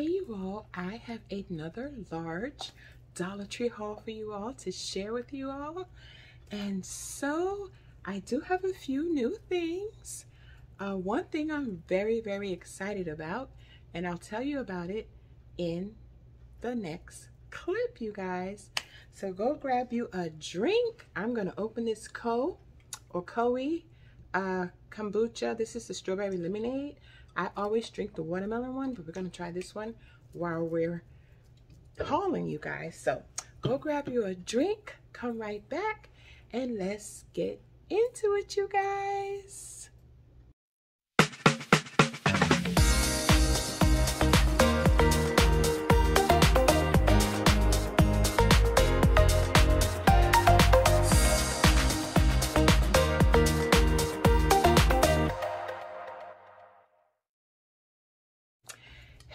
Hey you all, I have another large Dollar Tree haul for you all to share with you all. And so I do have a few new things. Uh, one thing I'm very, very excited about, and I'll tell you about it in the next clip, you guys. So go grab you a drink. I'm gonna open this Ko or Koi uh, kombucha. This is the strawberry lemonade. I always drink the watermelon one, but we're going to try this one while we're hauling you guys. So go grab you a drink, come right back, and let's get into it, you guys.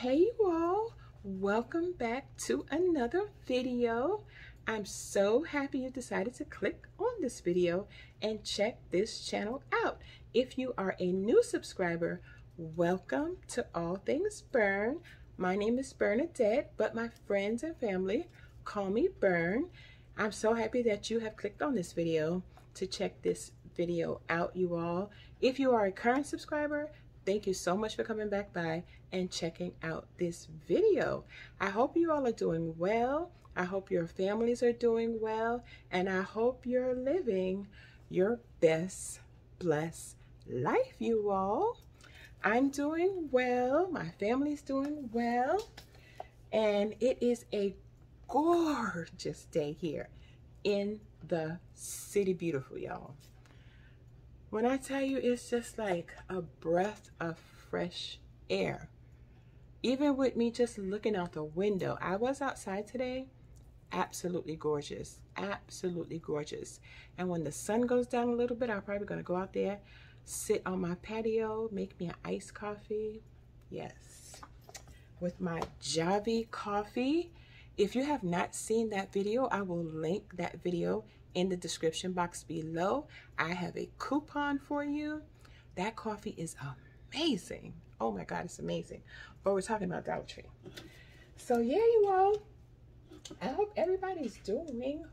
Hey you all, welcome back to another video. I'm so happy you decided to click on this video and check this channel out. If you are a new subscriber, welcome to All Things Bern. My name is Bernadette, but my friends and family call me Bern. I'm so happy that you have clicked on this video to check this video out, you all. If you are a current subscriber, Thank you so much for coming back by and checking out this video. I hope you all are doing well. I hope your families are doing well. And I hope you're living your best blessed life, you all. I'm doing well. My family's doing well. And it is a gorgeous day here in the city beautiful, y'all. When I tell you it's just like a breath of fresh air. Even with me just looking out the window, I was outside today, absolutely gorgeous, absolutely gorgeous. And when the sun goes down a little bit, I'm probably gonna go out there, sit on my patio, make me an iced coffee. Yes, with my Javy coffee. If you have not seen that video, I will link that video in the description box below. I have a coupon for you. That coffee is amazing. Oh my God, it's amazing. But we're talking about Dollar Tree. So yeah, you all, I hope everybody's doing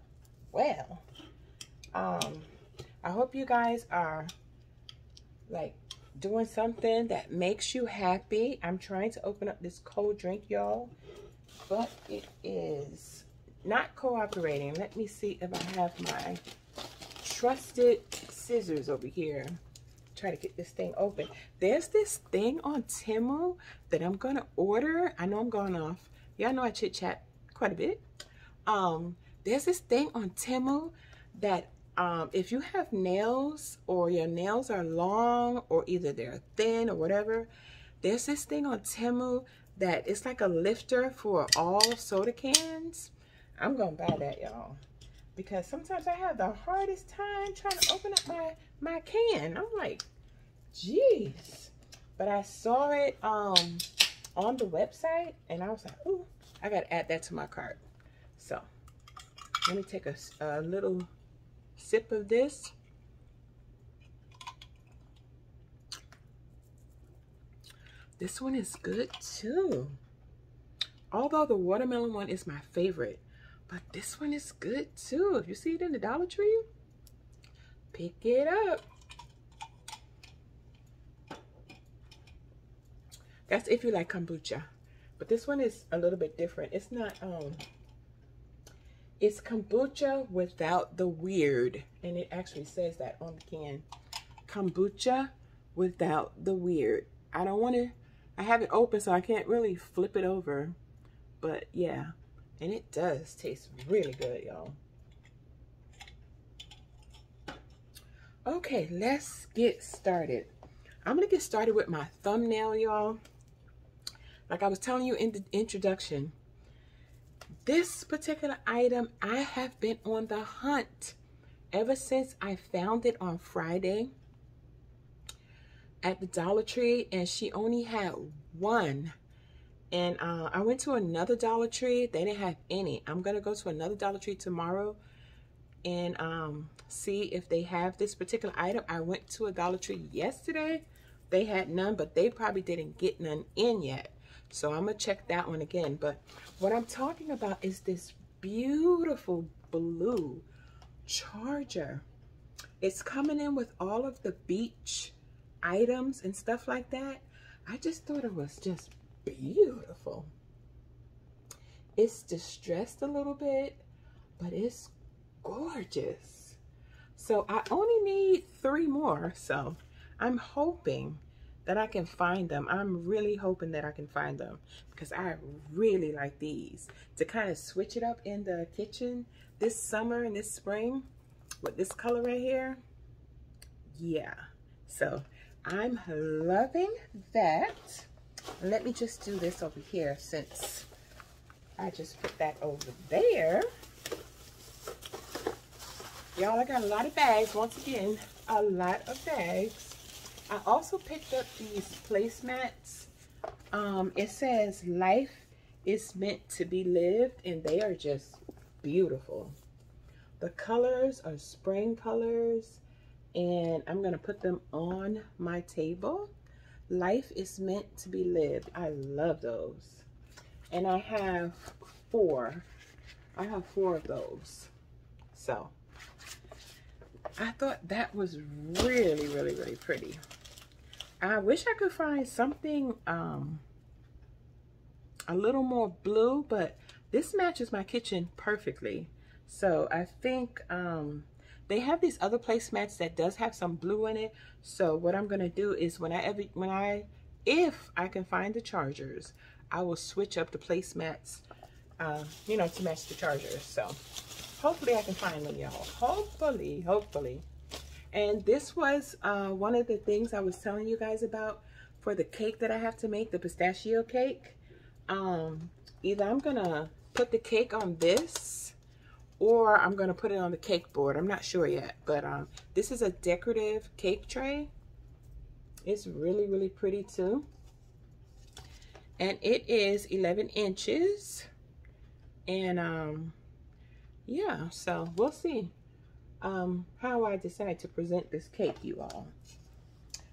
well. Um, I hope you guys are like doing something that makes you happy. I'm trying to open up this cold drink, y'all, but it is not cooperating. Let me see if I have my trusted scissors over here. Try to get this thing open. There's this thing on Temu that I'm going to order. I know I'm going off. Y'all know I chit chat quite a bit. Um, there's this thing on Temu that um, if you have nails or your nails are long or either they're thin or whatever, there's this thing on Temu that it's like a lifter for all soda cans. I'm going to buy that, y'all. Because sometimes I have the hardest time trying to open up my, my can. I'm like, jeez. But I saw it um, on the website, and I was like, ooh, I got to add that to my cart. So, let me take a, a little sip of this. This one is good too. Although the watermelon one is my favorite. But this one is good too. If you see it in the Dollar Tree, pick it up. That's if you like kombucha. But this one is a little bit different. It's not, um, it's kombucha without the weird. And it actually says that on the can. Kombucha without the weird. I don't want to, I have it open so I can't really flip it over. But yeah. And it does taste really good, y'all. Okay, let's get started. I'm going to get started with my thumbnail, y'all. Like I was telling you in the introduction, this particular item, I have been on the hunt ever since I found it on Friday at the Dollar Tree and she only had one and uh, I went to another Dollar Tree. They didn't have any. I'm going to go to another Dollar Tree tomorrow and um, see if they have this particular item. I went to a Dollar Tree yesterday. They had none, but they probably didn't get none in yet. So I'm going to check that one again. But what I'm talking about is this beautiful blue charger. It's coming in with all of the beach items and stuff like that. I just thought it was just beautiful. It's distressed a little bit, but it's gorgeous. So I only need three more. So I'm hoping that I can find them. I'm really hoping that I can find them because I really like these. To kind of switch it up in the kitchen this summer and this spring with this color right here. Yeah. So I'm loving that. Let me just do this over here since I just put that over there. Y'all, I got a lot of bags. Once again, a lot of bags. I also picked up these placemats. Um, it says life is meant to be lived and they are just beautiful. The colors are spring colors and I'm going to put them on my table. Life is meant to be lived. I love those. And I have four. I have four of those. So I thought that was really, really, really pretty. I wish I could find something um, a little more blue, but this matches my kitchen perfectly. So I think um, they have these other placemats that does have some blue in it. So what I'm gonna do is when I ever, when I, if I can find the chargers, I will switch up the placemats, uh, you know, to match the chargers. So hopefully I can find them, y'all. Hopefully, hopefully. And this was uh, one of the things I was telling you guys about for the cake that I have to make, the pistachio cake. Um, either I'm gonna put the cake on this or I'm gonna put it on the cake board. I'm not sure yet, but um, this is a decorative cake tray. It's really, really pretty too. And it is 11 inches. And um, yeah, so we'll see um, how I decide to present this cake, you all.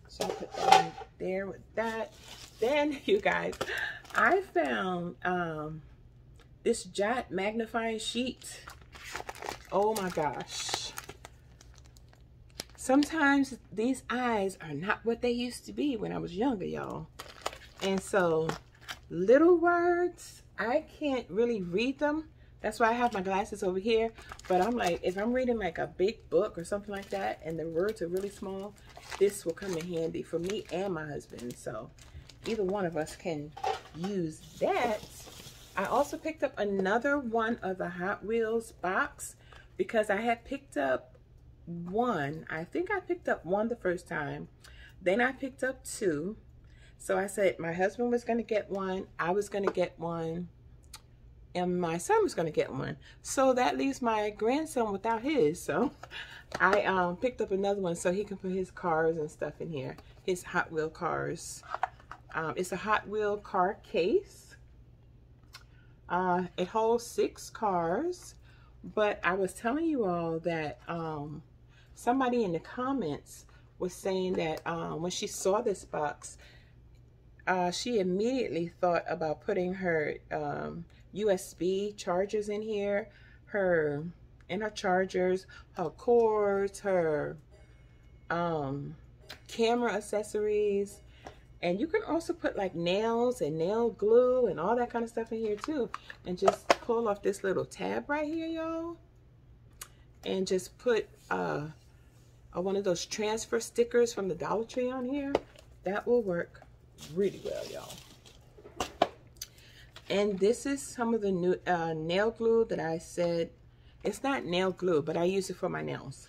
So I'll put that in there with that. Then, you guys, I found um, this Jot magnifying sheet. Oh my gosh. Sometimes these eyes are not what they used to be when I was younger, y'all. And so, little words, I can't really read them that's why I have my glasses over here. But I'm like, if I'm reading like a big book or something like that and the words are really small, this will come in handy for me and my husband. So either one of us can use that. I also picked up another one of the Hot Wheels box because I had picked up one. I think I picked up one the first time. Then I picked up two. So I said my husband was going to get one. I was going to get one and my son was going to get one. So that leaves my grandson without his. So I um, picked up another one so he can put his cars and stuff in here. His Hot Wheel cars. Um, it's a Hot Wheel car case. Uh, it holds six cars. But I was telling you all that um, somebody in the comments was saying that um, when she saw this box, uh, she immediately thought about putting her um, USB chargers in here, her and her chargers, her cords, her um, camera accessories. And you can also put like nails and nail glue and all that kind of stuff in here too. And just pull off this little tab right here, y'all. And just put uh, one of those transfer stickers from the Dollar Tree on here. That will work really well, y'all. And this is some of the new uh, nail glue that I said, it's not nail glue, but I use it for my nails.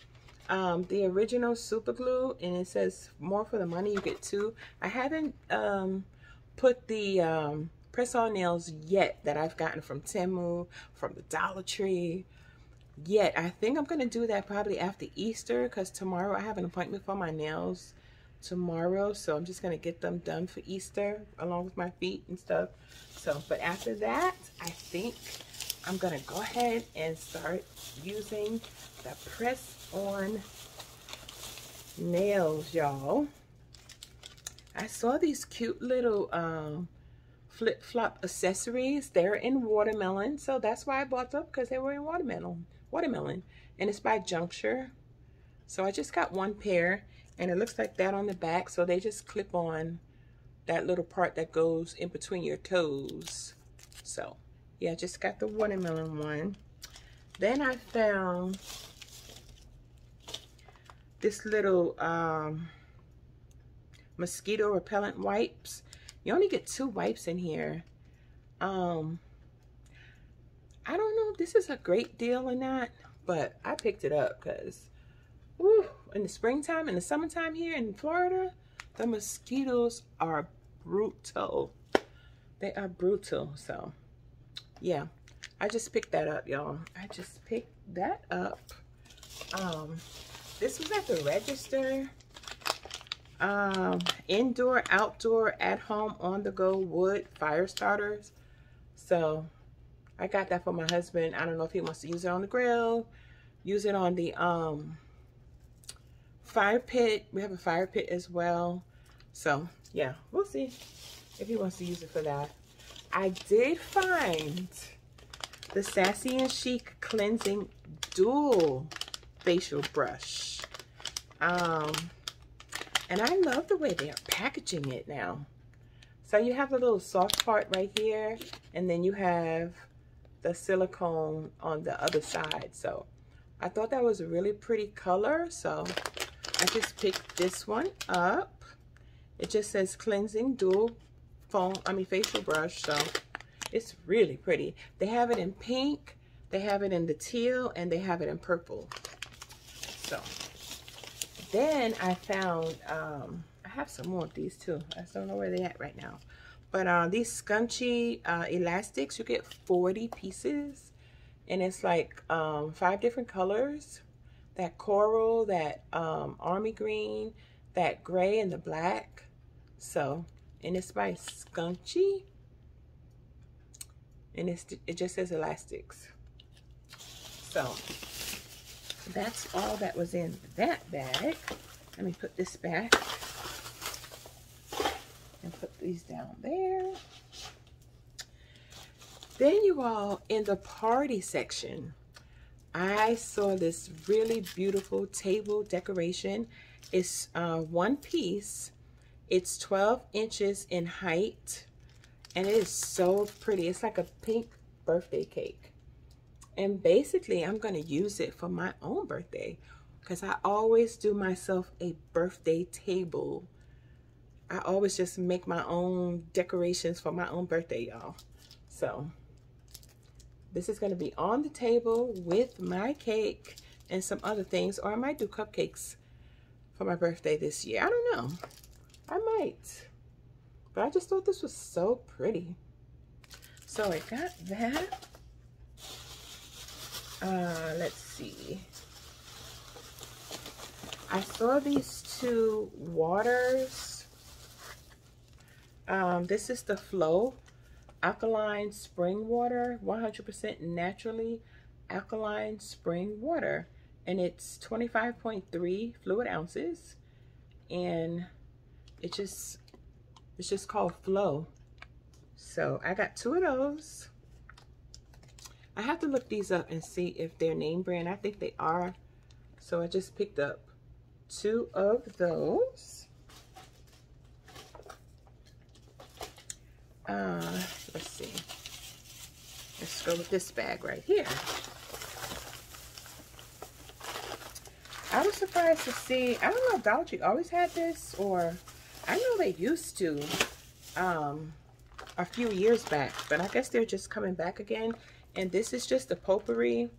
Um, the original super glue, and it says more for the money, you get two. I haven't um, put the um, press-on nails yet that I've gotten from Temu, from the Dollar Tree, yet. I think I'm going to do that probably after Easter because tomorrow I have an appointment for my nails tomorrow. So I'm just going to get them done for Easter along with my feet and stuff. So, but after that, I think I'm going to go ahead and start using the press-on nails, y'all. I saw these cute little um, flip-flop accessories. They're in watermelon, so that's why I bought them because they were in watermelon. Watermelon, and it's by Juncture. So I just got one pair, and it looks like that on the back. So they just clip on that little part that goes in between your toes. So yeah, just got the watermelon one. Then I found this little um, mosquito repellent wipes. You only get two wipes in here. Um, I don't know if this is a great deal or not, but I picked it up because in the springtime and the summertime here in Florida, the mosquitoes are brutal. They are brutal. So, yeah, I just picked that up, y'all. I just picked that up. Um, this was at the register um, indoor, outdoor, at home, on the go wood fire starters. So I got that for my husband. I don't know if he wants to use it on the grill, use it on the um, fire pit. We have a fire pit as well. So yeah, we'll see if he wants to use it for that. I did find the Sassy and Chic Cleansing Dual Facial Brush. Um, and I love the way they are packaging it now. So you have the little soft part right here, and then you have the silicone on the other side. So I thought that was a really pretty color. So I just picked this one up. It just says cleansing dual foam, I mean facial brush. So it's really pretty. They have it in pink, they have it in the teal, and they have it in purple. So then I found, um, I have some more of these too. I don't know where they at right now. But uh, these scunchie uh, elastics, you get 40 pieces. And it's like um, five different colors. That coral, that um, army green, that gray, and the black. So, and it's by Scunci. And it's, it just says elastics. So, that's all that was in that bag. Let me put this back and put these down there. Then you all, in the party section, I saw this really beautiful table decoration. It's uh, one piece. It's 12 inches in height. And it is so pretty. It's like a pink birthday cake. And basically, I'm going to use it for my own birthday because I always do myself a birthday table. I always just make my own decorations for my own birthday, y'all. So, this is going to be on the table with my cake and some other things. Or I might do cupcakes for my birthday this year. I don't know. I might. But I just thought this was so pretty. So I got that. Uh, let's see. I saw these two waters. Um, this is the Flow Alkaline Spring Water, 100% naturally alkaline spring water. And it's 25.3 fluid ounces. And it just, it's just called Flow. So I got two of those. I have to look these up and see if they're name brand. I think they are. So I just picked up two of those. Uh, let's see. Let's go with this bag right here. I was surprised to see, I don't know if Dollar Tree always had this or I know they used to um, a few years back, but I guess they're just coming back again. And this is just a potpourri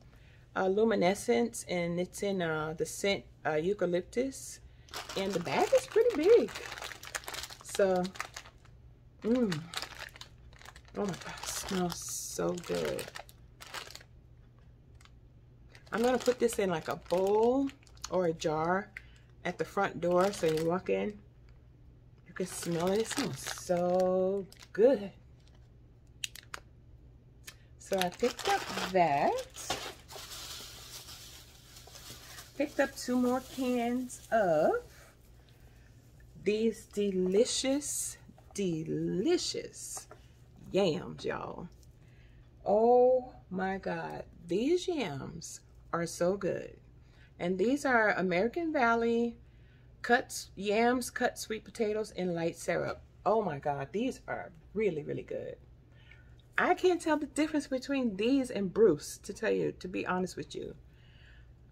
uh, luminescence, and it's in uh, the scent uh, eucalyptus. And the bag is pretty big. So, mmm. Oh my God, smells so good. I'm to put this in like a bowl or a jar at the front door. So you walk in, you can smell it. It smells so good. So I picked up that. Picked up two more cans of these delicious, delicious yams, y'all. Oh my God. These yams are so good. And these are American Valley cuts yams, cut sweet potatoes, and light syrup. Oh my God, these are really, really good. I can't tell the difference between these and Bruce, to tell you, to be honest with you.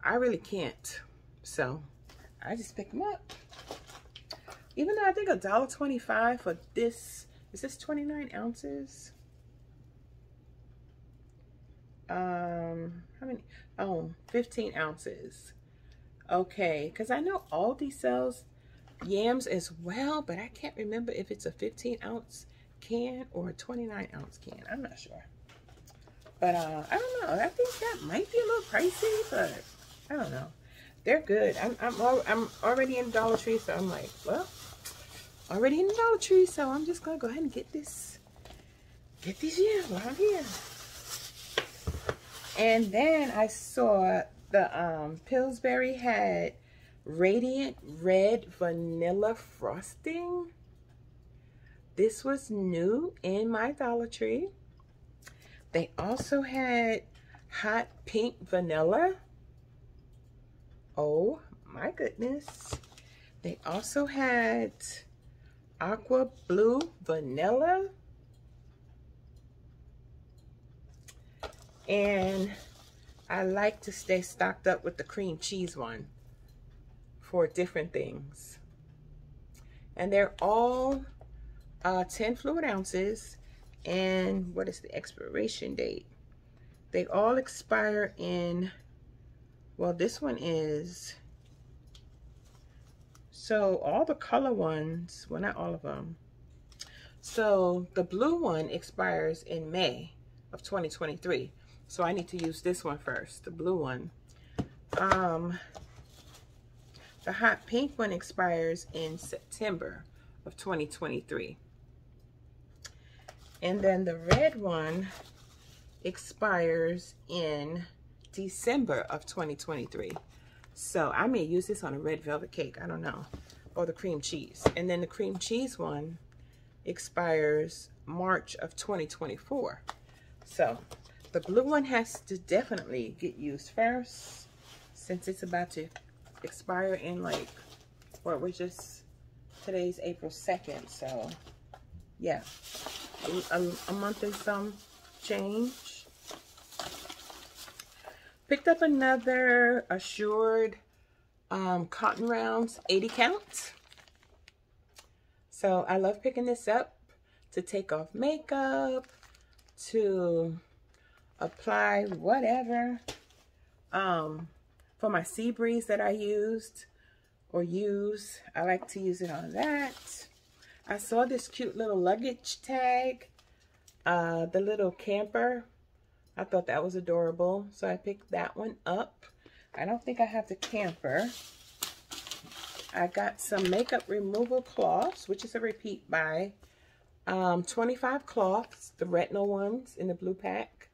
I really can't. So, I just picked them up. Even though I think a dollar twenty-five for this, is this 29 ounces? Um, how many? Oh, 15 ounces. Okay, because I know Aldi sells yams as well, but I can't remember if it's a 15 ounce can or a 29 ounce can. I'm not sure. But uh, I don't know. I think that might be a little pricey, but I don't know. They're good. I'm I'm I'm already in Dollar Tree, so I'm like, well, already in the Dollar Tree, so I'm just gonna go ahead and get this, get these yams while I'm here. And then I saw the um, Pillsbury had Radiant Red Vanilla Frosting. This was new in my Dollar Tree. They also had Hot Pink Vanilla. Oh my goodness. They also had Aqua Blue Vanilla. And I like to stay stocked up with the cream cheese one for different things. And they're all uh, 10 fluid ounces. And what is the expiration date? They all expire in, well, this one is, so all the color ones, well, not all of them. So the blue one expires in May of 2023. So I need to use this one first, the blue one. Um, the hot pink one expires in September of 2023. And then the red one expires in December of 2023. So I may use this on a red velvet cake. I don't know. Or the cream cheese. And then the cream cheese one expires March of 2024. So the blue one has to definitely get used first since it's about to expire in like, what, we're just, today's April 2nd, so yeah, a, a, a month and some change. Picked up another Assured um, cotton rounds, 80 count. So I love picking this up to take off makeup, to apply whatever um, for my sea breeze that I used or use. I like to use it on that. I saw this cute little luggage tag, uh, the little camper. I thought that was adorable, so I picked that one up. I don't think I have the camper. I got some makeup removal cloths, which is a repeat buy. Um, 25 cloths, the retinal ones in the blue pack.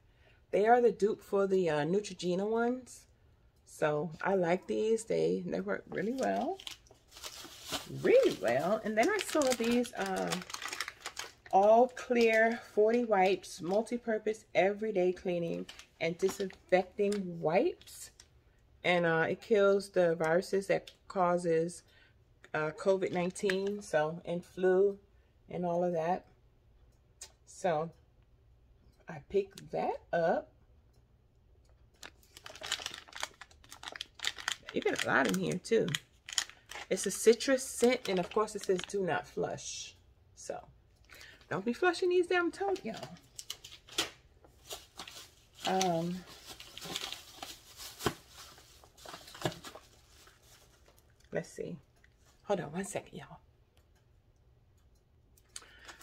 They are the dupe for the uh, Neutrogena ones. So I like these. They, they work really well. Really well. And then I saw these uh, all clear 40 wipes, multi-purpose everyday cleaning and disinfecting wipes. And uh, it kills the viruses that causes uh, COVID-19, so, and flu and all of that. So I picked that up. You get a lot in here too. It's a citrus scent, and of course it says do not flush. Don't be flushing these damn toes, y'all. Um, let's see. Hold on one second, y'all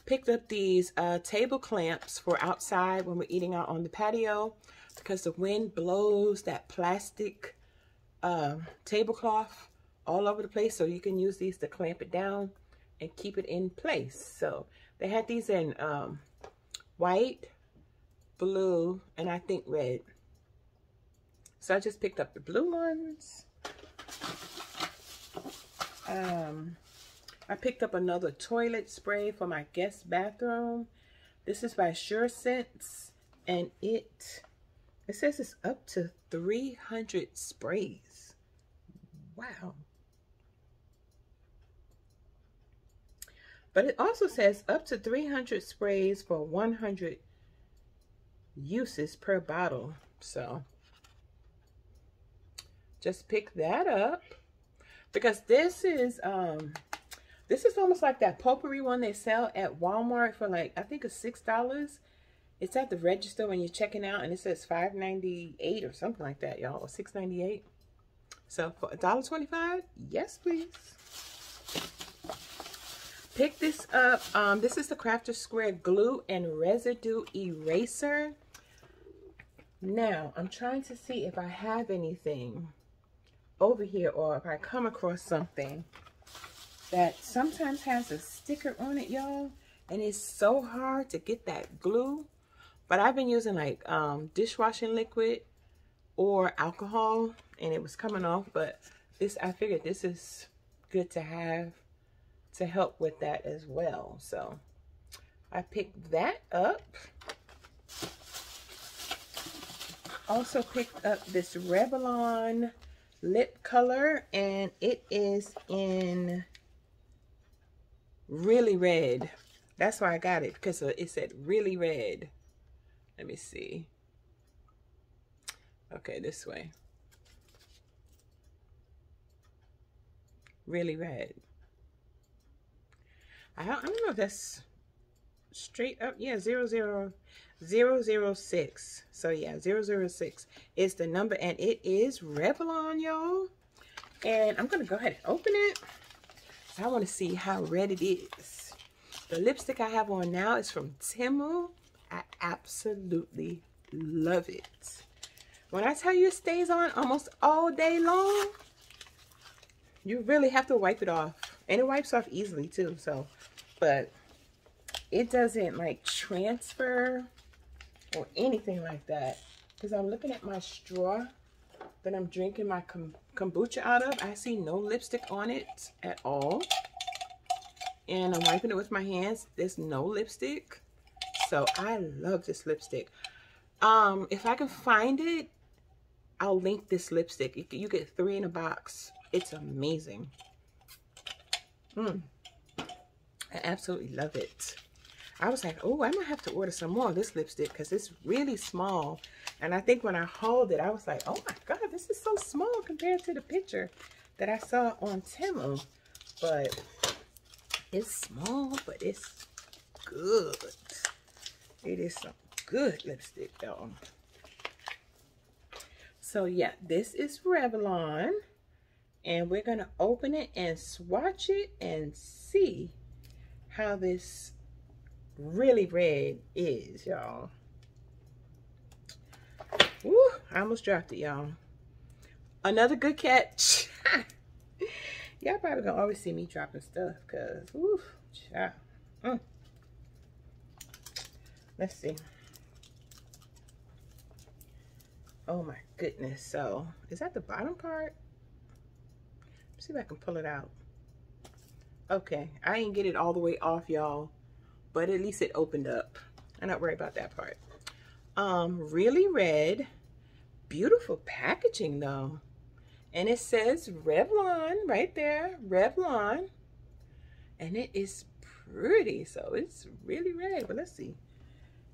picked up these uh, table clamps for outside when we're eating out on the patio because the wind blows that plastic uh, tablecloth all over the place. So you can use these to clamp it down and keep it in place. So they had these in um, white, blue, and I think red. So I just picked up the blue ones. Um, I picked up another toilet spray for my guest bathroom. This is by Sure Sense, and it it says it's up to 300 sprays. Wow. But it also says up to 300 sprays for 100 uses per bottle. So just pick that up because this is um this is almost like that potpourri one they sell at Walmart for like I think it's six dollars. It's at the register when you're checking out and it says five ninety eight or something like that, y'all, or six ninety eight. So for a dollar twenty five, yes please. Pick this up. Um, this is the Crafter Square Glue and Residue Eraser. Now, I'm trying to see if I have anything over here or if I come across something that sometimes has a sticker on it, y'all. And it's so hard to get that glue. But I've been using like um, dishwashing liquid or alcohol and it was coming off. But this, I figured this is good to have to help with that as well. So I picked that up. Also picked up this Revlon lip color and it is in really red. That's why I got it because it said really red. Let me see. Okay, this way. Really red. I don't, I don't know if that's straight up. Yeah, zero, zero, zero, zero, six. So yeah, zero, zero, six is the number. And it is Revlon, y'all. And I'm going to go ahead and open it. I want to see how red it is. The lipstick I have on now is from Temu. I absolutely love it. When I tell you it stays on almost all day long, you really have to wipe it off. And it wipes off easily too. So, but it doesn't like transfer or anything like that. Because I'm looking at my straw that I'm drinking my kombucha out of. I see no lipstick on it at all. And I'm wiping it with my hands. There's no lipstick. So I love this lipstick. Um, if I can find it, I'll link this lipstick. You get three in a box. It's amazing. Mm. I absolutely love it. I was like, oh, I'm going to have to order some more of this lipstick because it's really small. And I think when I hauled it, I was like, oh my God, this is so small compared to the picture that I saw on Temu. But it's small, but it's good. It is some good lipstick, though. So, yeah, this is Revlon. And we're going to open it and swatch it and see how this really red is, y'all. Woo, I almost dropped it, y'all. Another good catch. y'all probably gonna always see me dropping stuff because, woo, Mm. Let's see. Oh my goodness. So, is that the bottom part? Let's see if I can pull it out. Okay, I ain't get it all the way off, y'all but at least it opened up. I'm not worried about that part. Um, really red. Beautiful packaging though. And it says Revlon right there, Revlon. And it is pretty, so it's really red. But let's see.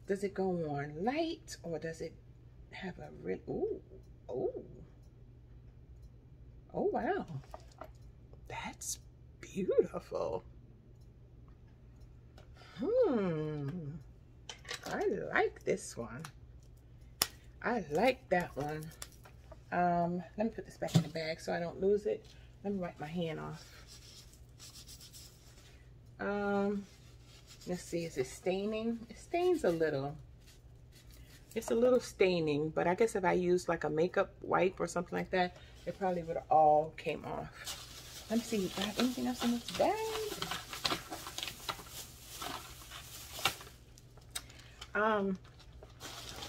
Does it go on light or does it have a real, ooh, ooh. Oh, wow. That's beautiful. Hmm. I like this one. I like that one. Um, let me put this back in the bag so I don't lose it. Let me wipe my hand off. Um, let's see, is it staining? It stains a little. It's a little staining, but I guess if I used like a makeup wipe or something like that, it probably would all came off. Let me see, do I have anything else in this bag? Um,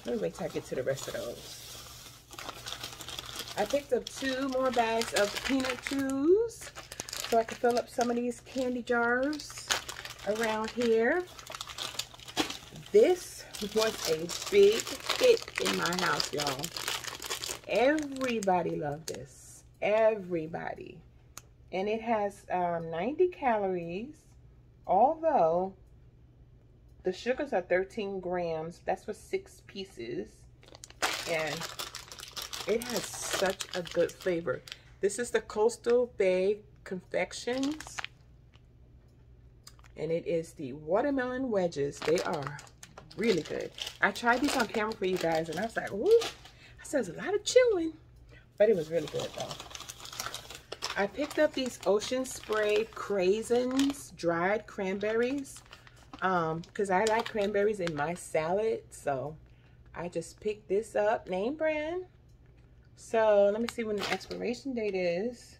let me wait till I get to the rest of those. I picked up two more bags of peanut chews so I can fill up some of these candy jars around here. This was a big hit in my house, y'all. Everybody loved this. Everybody. And it has um, 90 calories, although the sugars are 13 grams. That's for six pieces. And it has such a good flavor. This is the Coastal Bay Confections. And it is the watermelon wedges. They are really good. I tried these on camera for you guys and I was like, ooh, I said a lot of chewing. But it was really good though. I picked up these Ocean Spray Craisins dried cranberries um because I like cranberries in my salad so I just picked this up name brand. So let me see when the expiration date is.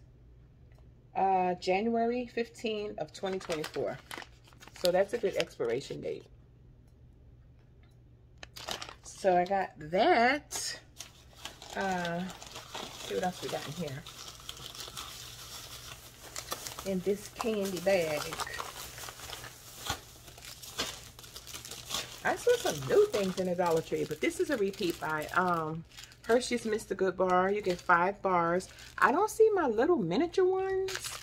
Uh January 15 of 2024 so that's a good expiration date. So I got that. Uh see what else we got in here in this candy bag I saw some new things in the Dollar Tree, but this is a repeat buy. Um, Hershey's Mr. Goodbar. You get five bars. I don't see my little miniature ones.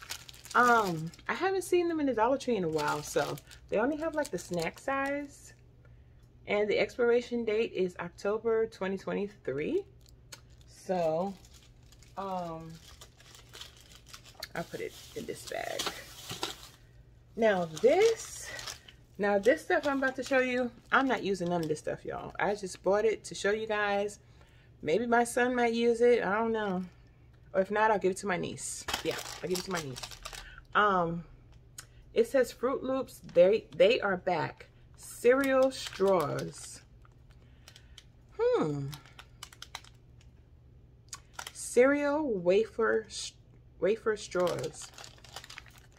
Um, I haven't seen them in the Dollar Tree in a while, so they only have like the snack size. And the expiration date is October 2023. So, um, I'll put it in this bag. Now this now, this stuff I'm about to show you, I'm not using none of this stuff, y'all. I just bought it to show you guys. Maybe my son might use it. I don't know. Or if not, I'll give it to my niece. Yeah, I'll give it to my niece. Um, it says Froot Loops. They, they are back. Cereal straws. Hmm. Cereal wafer, wafer straws.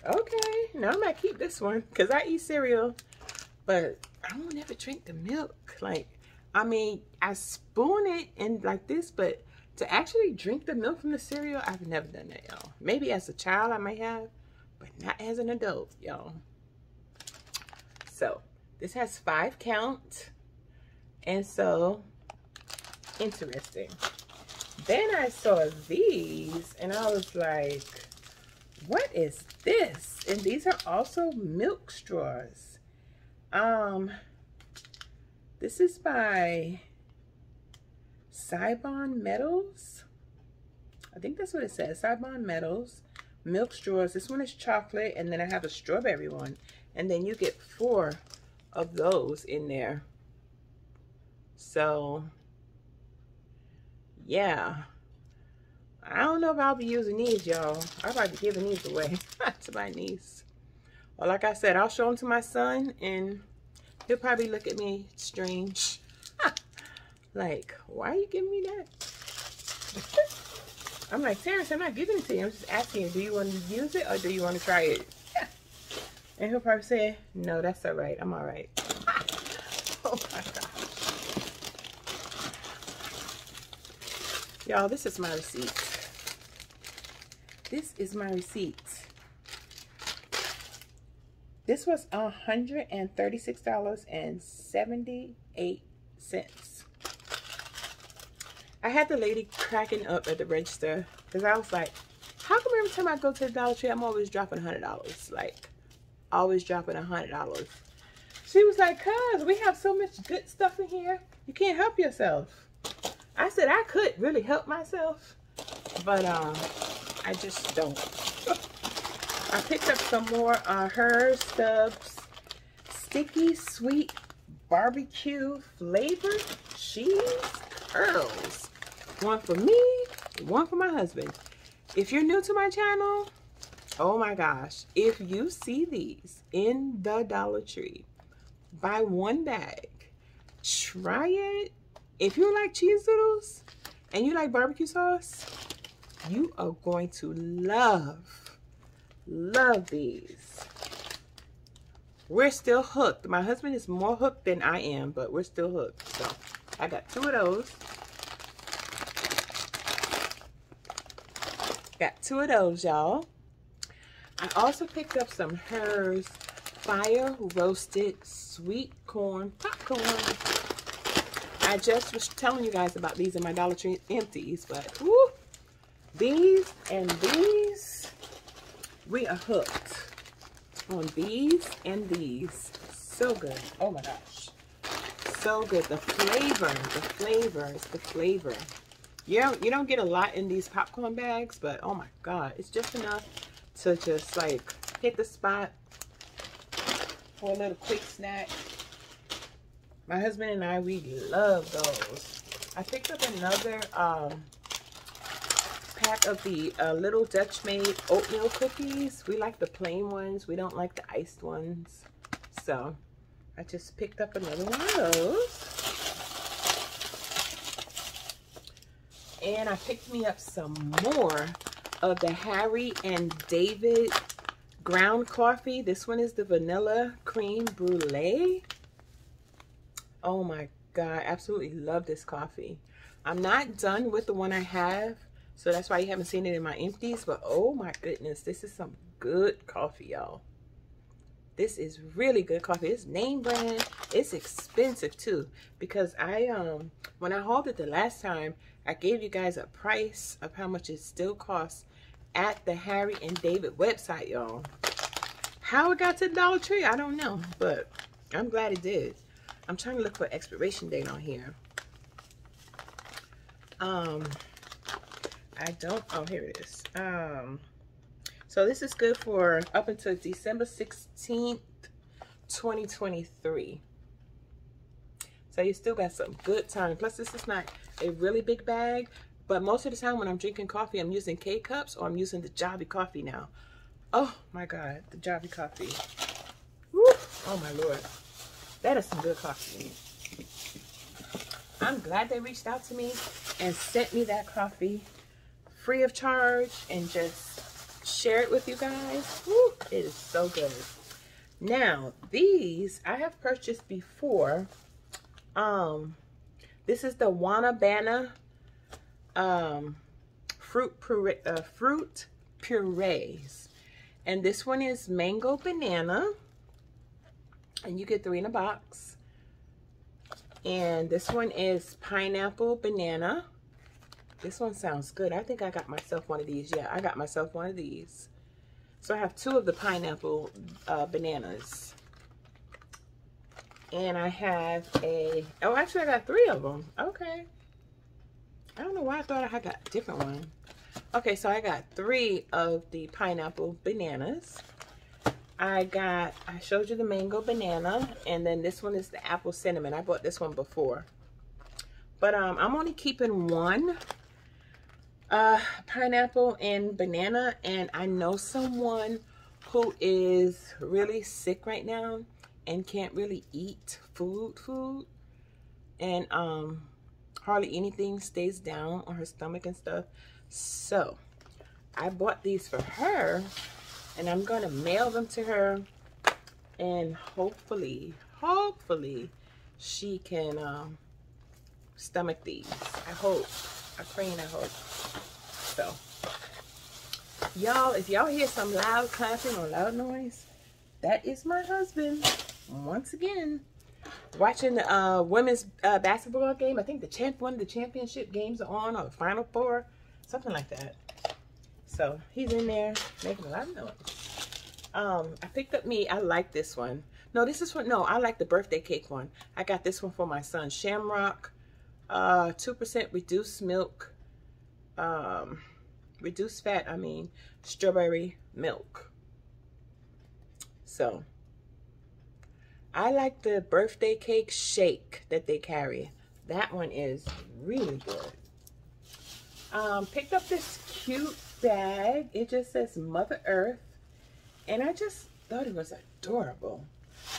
Okay, now I might keep this one because I eat cereal but I don't ever drink the milk. Like, I mean, I spoon it in like this, but to actually drink the milk from the cereal, I've never done that, y'all. Maybe as a child I might have, but not as an adult, y'all. So, this has five count. And so, interesting. Then I saw these, and I was like, what is this? And these are also milk straws. Um, this is by Cybon Metals. I think that's what it says. Cybon Metals. Milk straws. This one is chocolate. And then I have a strawberry one. And then you get four of those in there. So, yeah. I don't know if I'll be using these, y'all. I'll probably be giving these away to my niece. Well, like I said, I'll show them to my son and he'll probably look at me strange. like, why are you giving me that? I'm like, Terrence, I'm not giving it to you. I'm just asking you, do you want to use it or do you want to try it? and he'll probably say, no, that's all right. I'm all right. oh my God. Y'all, this is my receipt. This is my receipt. This was $136.78. I had the lady cracking up at the register because I was like, how come every time I go to the Dollar Tree, I'm always dropping a $100? Like, always dropping a $100. She was like, cuz, we have so much good stuff in here. You can't help yourself. I said I could really help myself, but um, I just don't. I picked up some more uh, Herr's Stubb's Sticky Sweet Barbecue Flavored Cheese Curls. One for me, one for my husband. If you're new to my channel, oh my gosh, if you see these in the Dollar Tree, buy one bag, try it. If you like cheese doodles and you like barbecue sauce, you are going to love Love these. We're still hooked. My husband is more hooked than I am, but we're still hooked. So I got two of those. Got two of those, y'all. I also picked up some Herr's fire roasted sweet corn popcorn. I just was telling you guys about these in my Dollar Tree empties, but whoo, these and these, we are hooked on these and these. So good. Oh my gosh. So good. The flavor, the flavor, it's the flavor. You don't, you don't get a lot in these popcorn bags, but oh my God, it's just enough to just like hit the spot for a little quick snack. My husband and I, we love those. I picked up another um, pack of the uh, little Dutch made oatmeal cookies. We like the plain ones. We don't like the iced ones. So I just picked up another one of those. And I picked me up some more of the Harry and David ground coffee. This one is the vanilla cream brulee. Oh my God, absolutely love this coffee. I'm not done with the one I have, so that's why you haven't seen it in my empties, but oh my goodness, this is some good coffee, y'all. This is really good coffee. It's name brand. It's expensive too because I, um, when I hauled it the last time, I gave you guys a price of how much it still costs at the Harry and David website, y'all. How it got to the Dollar Tree, I don't know, but I'm glad it did. I'm trying to look for expiration date on here. Um, I don't, oh, here it is. Um, so this is good for up until December 16th, 2023. So you still got some good time. Plus, this is not a really big bag, but most of the time when I'm drinking coffee, I'm using K-Cups or I'm using the Javy coffee now. Oh my God, the Javy coffee. Woo. Oh my Lord. That is some good coffee. I'm glad they reached out to me and sent me that coffee free of charge and just share it with you guys. Woo, it is so good. Now, these I have purchased before. Um, this is the Wanabana um, fruit puree, uh, fruit purees. And this one is mango banana. And you get three in a box. And this one is pineapple banana. This one sounds good. I think I got myself one of these. Yeah, I got myself one of these. So I have two of the pineapple uh, bananas. And I have a, oh, actually I got three of them. Okay. I don't know why I thought I had got a different one. Okay, so I got three of the pineapple bananas. I got, I showed you the mango banana, and then this one is the apple cinnamon. I bought this one before. But um, I'm only keeping one uh, pineapple and banana, and I know someone who is really sick right now and can't really eat food, food. And um, hardly anything stays down on her stomach and stuff. So I bought these for her and I'm going to mail them to her and hopefully, hopefully she can um, stomach these. I hope. I pray and I hope. So, y'all, if y'all hear some loud clapping or loud noise, that is my husband once again watching the uh, women's uh, basketball game. I think the champ one of the championship games are on or the final four something like that. So he's in there making a lot of noise. Um, I picked up me. I like this one. No, this is for, no, I like the birthday cake one. I got this one for my son. Shamrock, uh, 2% reduced milk, um, reduced fat, I mean, strawberry milk. So, I like the birthday cake shake that they carry. That one is really good. Um, picked up this cute bag. It just says Mother Earth. And I just thought it was adorable.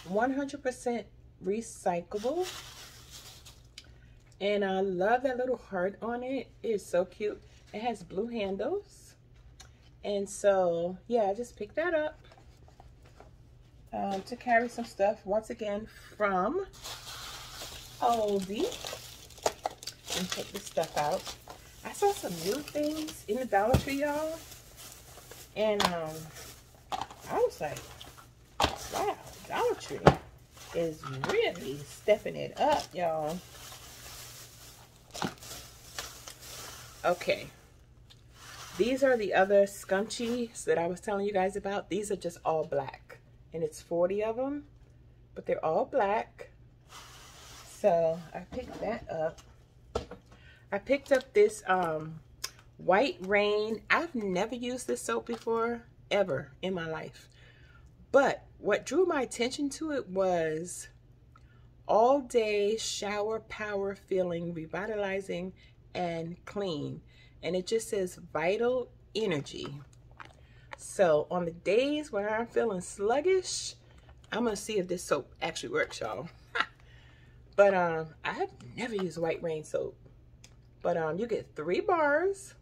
100% recyclable. And I love that little heart on it. It's so cute. It has blue handles. And so, yeah, I just picked that up um, to carry some stuff. Once again, from Aldi. And take this stuff out. I saw some new things in the Dollar Tree, y'all. And um, I was like, wow, Dollar Tree is really stepping it up, y'all. Okay. These are the other scunchies that I was telling you guys about. These are just all black. And it's 40 of them. But they're all black. So I picked that up. I picked up this um, White Rain. I've never used this soap before, ever in my life. But what drew my attention to it was all day shower power feeling revitalizing and clean and it just says vital energy so on the days when i'm feeling sluggish i'm gonna see if this soap actually works y'all but um i have never used white rain soap but um you get three bars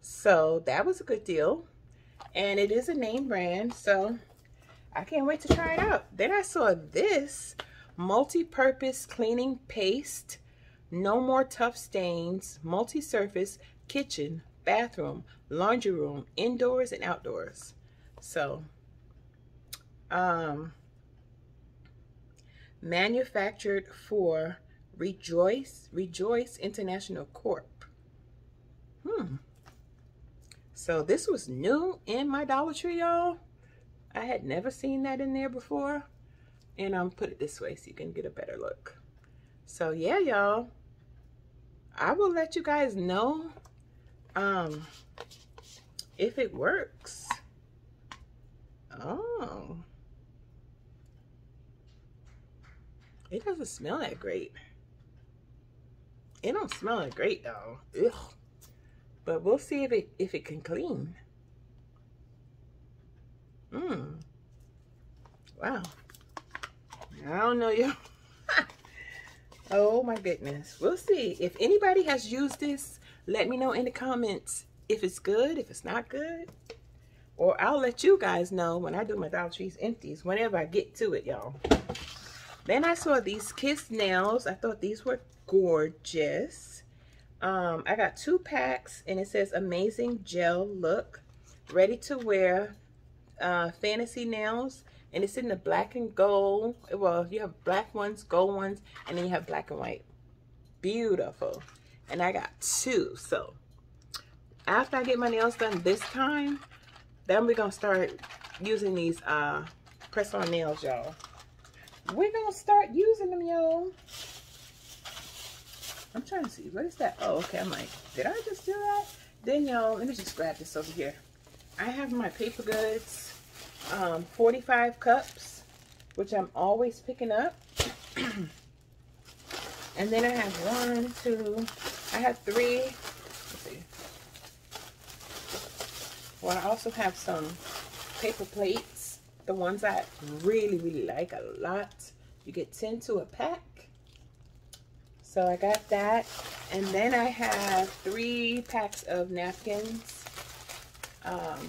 so that was a good deal and it is a name brand so I can't wait to try it out. Then I saw this multi-purpose cleaning paste, no more tough stains, multi-surface kitchen, bathroom, laundry room, indoors and outdoors. So, um, manufactured for Rejoice, Rejoice International Corp. Hmm. So this was new in my Dollar Tree, y'all. I had never seen that in there before. And I'm put it this way so you can get a better look. So yeah, y'all. I will let you guys know um, if it works. Oh. It doesn't smell that great. It don't smell that great though. Ugh. But we'll see if it if it can clean. Mmm. Wow. I don't know you. oh my goodness. We'll see. If anybody has used this, let me know in the comments if it's good, if it's not good. Or I'll let you guys know when I do my Dollar Tree's empties, whenever I get to it, y'all. Then I saw these Kiss nails. I thought these were gorgeous. Um, I got two packs, and it says Amazing Gel Look. Ready to wear uh, fantasy nails and it's in the black and gold. Well, you have black ones, gold ones, and then you have black and white. Beautiful. And I got two. So after I get my nails done this time, then we're going to start using these uh, press-on nails, y'all. We're going to start using them, y'all. I'm trying to see. What is that? Oh, okay. I'm like, did I just do that? Then, y'all, let me just grab this over here. I have my paper goods, um, 45 cups, which I'm always picking up. and then I have one, two, I have three. Let's see. Well, I also have some paper plates. The ones I really, really like a lot. You get 10 to a pack. So I got that. And then I have three packs of napkins um,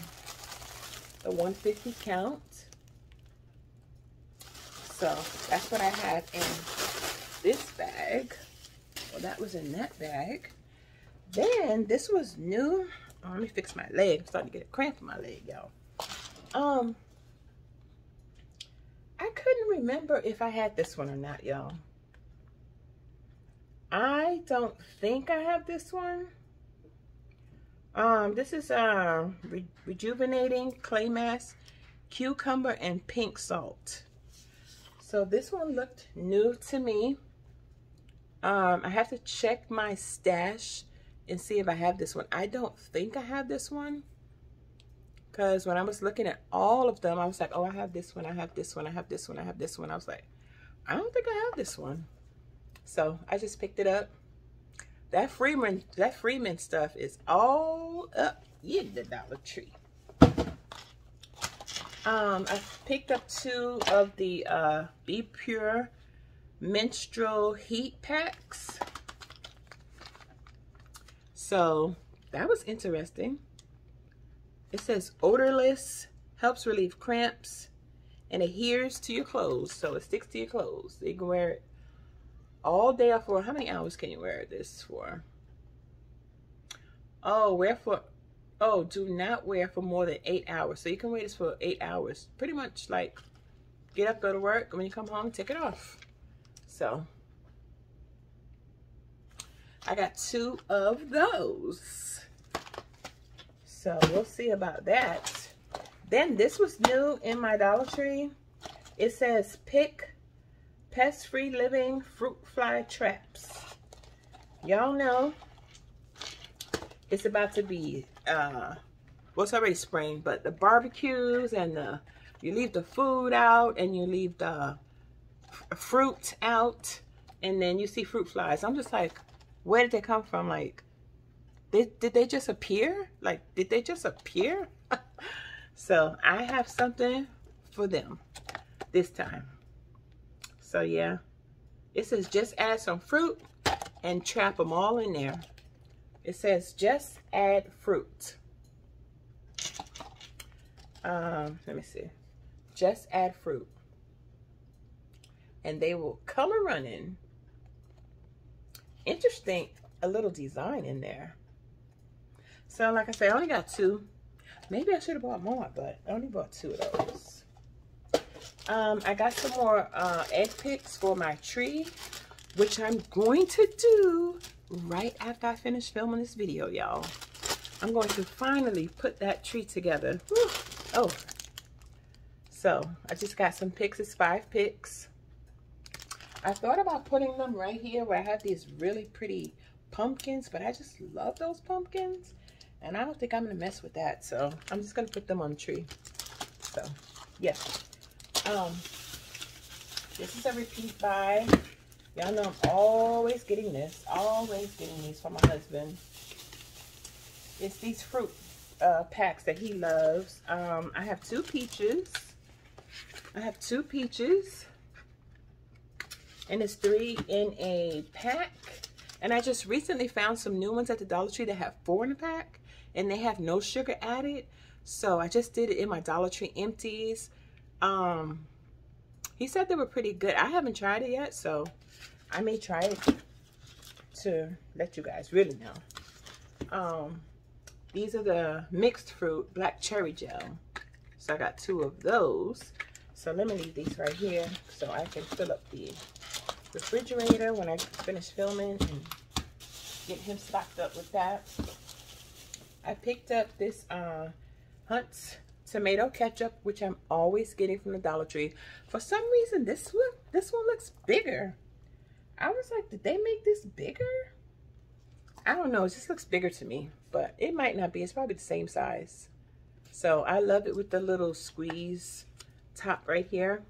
the 150 count. So that's what I have in this bag. Well, that was in that bag. Then this was new. Oh, let me fix my leg. I'm starting to get a cramp in my leg, y'all. Um, I couldn't remember if I had this one or not, y'all. I don't think I have this one. Um, this is uh, Re Rejuvenating Clay Mask, Cucumber and Pink Salt. So this one looked new to me. Um, I have to check my stash and see if I have this one. I don't think I have this one. Because when I was looking at all of them, I was like, oh, I have this one, I have this one, I have this one, I have this one. I was like, I don't think I have this one. So I just picked it up. That Freeman, that Freeman stuff is all up in the Dollar Tree. Um, I picked up two of the uh, Be Pure menstrual heat packs. So that was interesting. It says odorless, helps relieve cramps, and adheres to your clothes. So it sticks to your clothes. You can wear it all day or for how many hours can you wear this for? Oh, wear for oh, do not wear for more than eight hours. So you can wear this for eight hours. Pretty much like get up, go to work. When you come home, take it off. So I got two of those. So we'll see about that. Then this was new in my Dollar Tree. It says pick pest-free living fruit fly traps. Y'all know it's about to be uh well it's already spring, but the barbecues and the you leave the food out and you leave the fruit out and then you see fruit flies. I'm just like, where did they come from? Like, did, did they just appear? Like, did they just appear? so I have something for them this time. So yeah, it says just add some fruit and trap them all in there. It says just add fruit. Um, let me see. Just add fruit. And they will come a running interesting a little design in there. So like I said, I only got two. Maybe I should have bought more, but I only bought two of those. Um, I got some more uh, egg picks for my tree, which I'm going to do right after I finish filming this video, y'all. I'm going to finally put that tree together. Whew. Oh, so I just got some picks. It's five picks. I thought about putting them right here where I have these really pretty pumpkins, but I just love those pumpkins. And I don't think I'm going to mess with that. So I'm just going to put them on the tree. So, yeah. Um, this is a repeat buy. Y'all know I'm always getting this. Always getting these for my husband. It's these fruit uh, packs that he loves. Um, I have two peaches. I have two peaches and it's three in a pack. And I just recently found some new ones at the Dollar Tree that have four in a pack and they have no sugar added. So I just did it in my Dollar Tree empties. Um, he said they were pretty good. I haven't tried it yet, so I may try it to let you guys really know. Um, these are the mixed fruit black cherry gel. So I got two of those. So let me leave these right here so I can fill up the refrigerator when I finish filming and get him stocked up with that. I picked up this uh, Hunt's tomato ketchup, which I'm always getting from the Dollar Tree. For some reason, this one, this one looks bigger. I was like, did they make this bigger? I don't know. It just looks bigger to me, but it might not be. It's probably the same size. So I love it with the little squeeze top right here.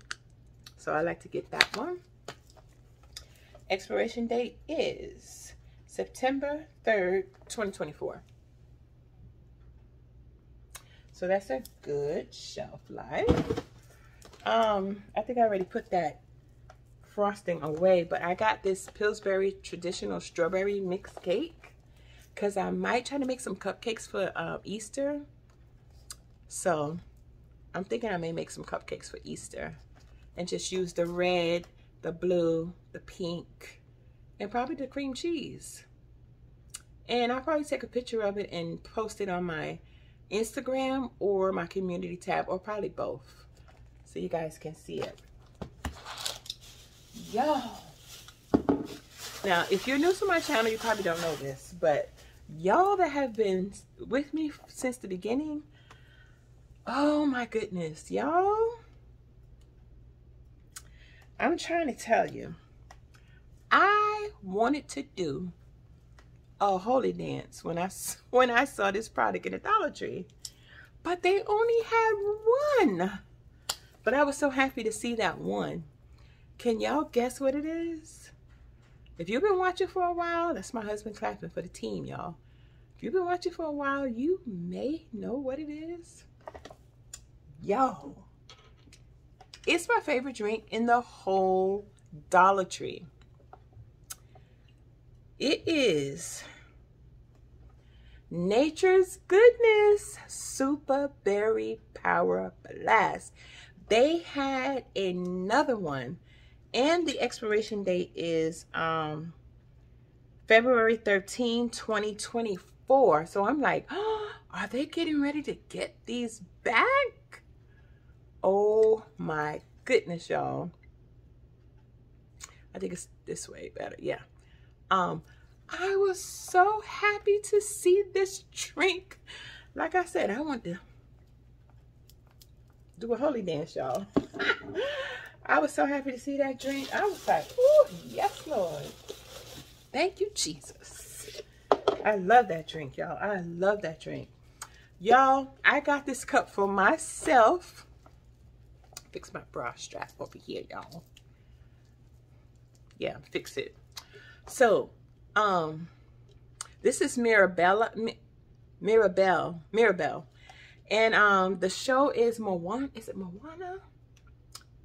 So I like to get that one. Expiration date is September 3rd, 2024. So that's a good shelf life. Um, I think I already put that frosting away, but I got this Pillsbury traditional strawberry mix cake because I might try to make some cupcakes for uh, Easter. So I'm thinking I may make some cupcakes for Easter and just use the red the blue, the pink, and probably the cream cheese. And I'll probably take a picture of it and post it on my Instagram or my community tab, or probably both, so you guys can see it. Y'all. Now, if you're new to my channel, you probably don't know this, but y'all that have been with me since the beginning, oh my goodness, y'all I'm trying to tell you, I wanted to do a holy dance when I when I saw this product in Tree, but they only had one. But I was so happy to see that one. Can y'all guess what it is? If you've been watching for a while, that's my husband clapping for the team, y'all. If you've been watching for a while, you may know what it is. Yo, it's my favorite drink in the whole Dollar Tree. It is Nature's Goodness Super Berry Power Blast. They had another one and the expiration date is um, February 13, 2024. So I'm like, oh, are they getting ready to get these back? Oh my goodness, y'all. I think it's this way better. Yeah. Um, I was so happy to see this drink. Like I said, I want to do a holy dance, y'all. I was so happy to see that drink. I was like, oh, yes, Lord. Thank you, Jesus. I love that drink, y'all. I love that drink. Y'all, I got this cup for myself. Fix my bra strap over here, y'all. Yeah, fix it. So, um, this is Mirabella, Mirabel, Mirabel. And um, the show is Moana, is it Moana?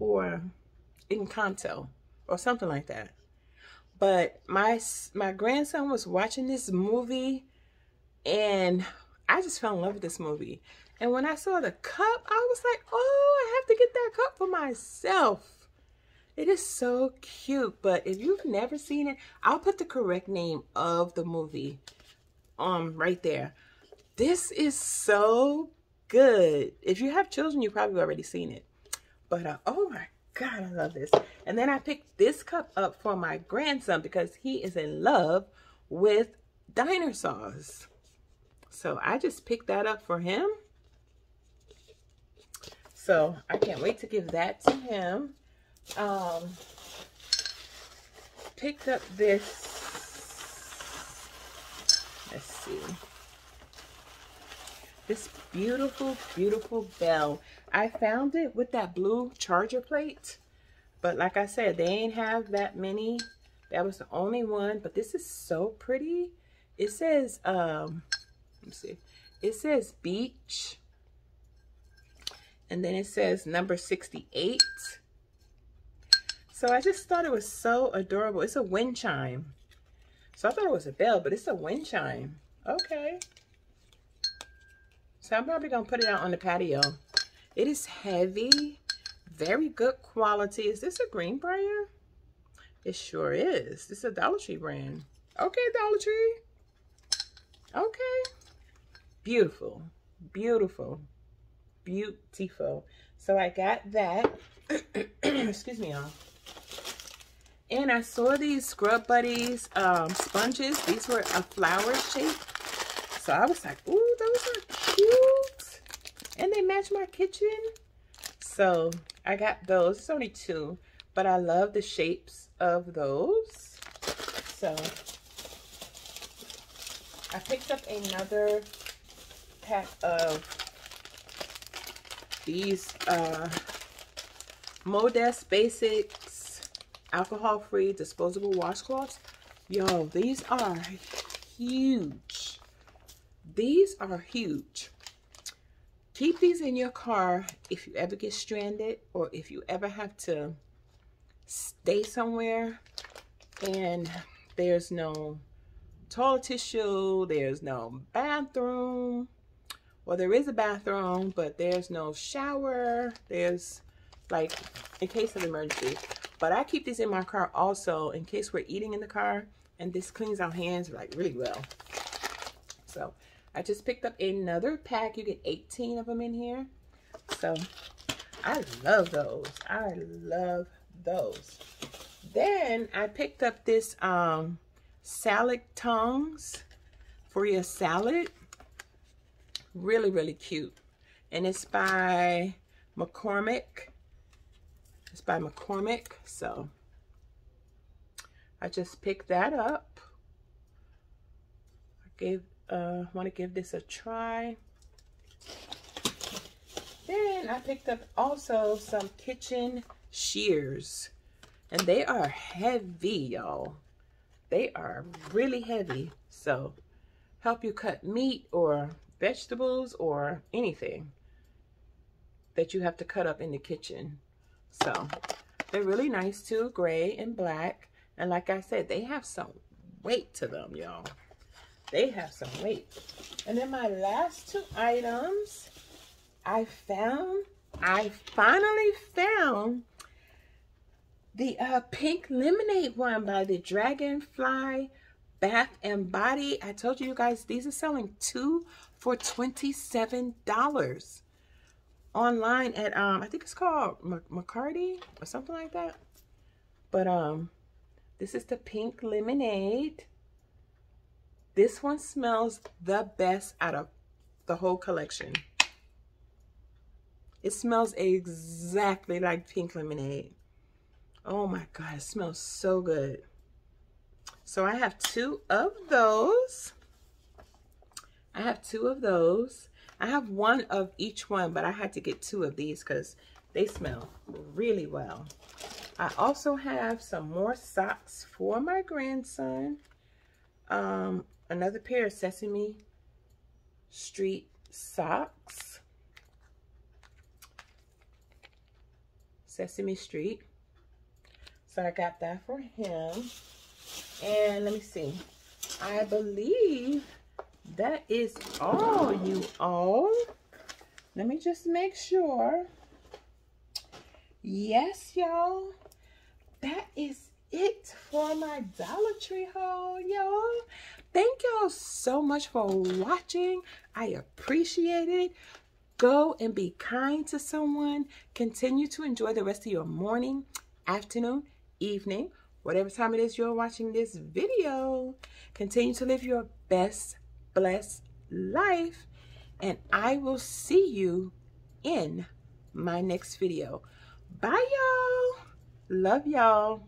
Or Encanto or something like that. But my my grandson was watching this movie and I just fell in love with this movie. And when I saw the cup, I was like, oh, I have to get that cup for myself. It is so cute. But if you've never seen it, I'll put the correct name of the movie um right there. This is so good. If you have children, you've probably already seen it. But uh, oh my God, I love this. And then I picked this cup up for my grandson because he is in love with dinosaurs. So I just picked that up for him. So I can't wait to give that to him. Um, picked up this, let's see, this beautiful, beautiful bell. I found it with that blue charger plate. But like I said, they ain't have that many. That was the only one. But this is so pretty. It says, um, let me see. It says beach. And then it says number 68. So I just thought it was so adorable. It's a wind chime. So I thought it was a bell, but it's a wind chime. Okay. So I'm probably going to put it out on the patio. It is heavy. Very good quality. Is this a Greenbrier? It sure is. This is a Dollar Tree brand. Okay, Dollar Tree. Okay. Beautiful. Beautiful. Beautiful. So I got that. Excuse me, y'all. And I saw these Scrub Buddies um, sponges. These were a flower shape. So I was like, ooh, those are cute. And they match my kitchen. So I got those. It's only two, but I love the shapes of those. So I picked up another pack of these uh, Modest Basics alcohol-free disposable washcloths. Yo, these are huge. These are huge. Keep these in your car if you ever get stranded or if you ever have to stay somewhere and there's no toilet tissue, there's no bathroom, well, there is a bathroom, but there's no shower. There's like, in case of emergency. But I keep these in my car also in case we're eating in the car. And this cleans our hands like really well. So I just picked up another pack. You get 18 of them in here. So I love those. I love those. Then I picked up this um, salad tongs for your salad. Really, really cute. And it's by McCormick. By McCormick. So I just picked that up. I gave uh, want to give this a try. Then I picked up also some kitchen shears. And they are heavy, y'all. They are really heavy. So, help you cut meat or vegetables or anything that you have to cut up in the kitchen. So, they're really nice too, gray and black. And like I said, they have some weight to them, y'all they have some weight. And then my last two items, I found, I finally found the uh, pink lemonade one by the Dragonfly Bath and Body. I told you, guys, these are selling two for $27. Online at, um, I think it's called McCarty or something like that. But um, this is the pink lemonade. This one smells the best out of the whole collection. It smells exactly like pink lemonade. Oh my God, it smells so good. So I have two of those. I have two of those. I have one of each one, but I had to get two of these because they smell really well. I also have some more socks for my grandson. Um, another pair of Sesame Street socks. Sesame Street. So I got that for him. And let me see. I believe that is all, you all. Let me just make sure. Yes, y'all. That is it for my Dollar Tree haul, y'all. Thank y'all so much for watching. I appreciate it. Go and be kind to someone. Continue to enjoy the rest of your morning, afternoon, evening, whatever time it is you're watching this video. Continue to live your best, blessed life. And I will see you in my next video. Bye, y'all. Love y'all.